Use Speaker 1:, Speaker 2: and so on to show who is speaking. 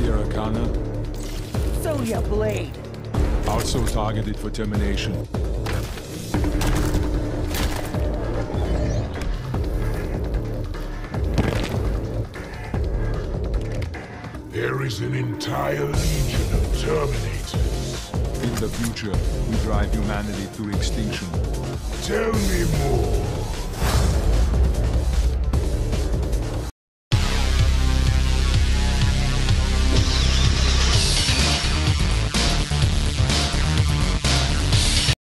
Speaker 1: Oriana,
Speaker 2: Sonya Blade.
Speaker 1: also targeted for termination.
Speaker 3: There is an entire legion of Terminators.
Speaker 1: In the future, we drive humanity to extinction.
Speaker 3: Tell me more.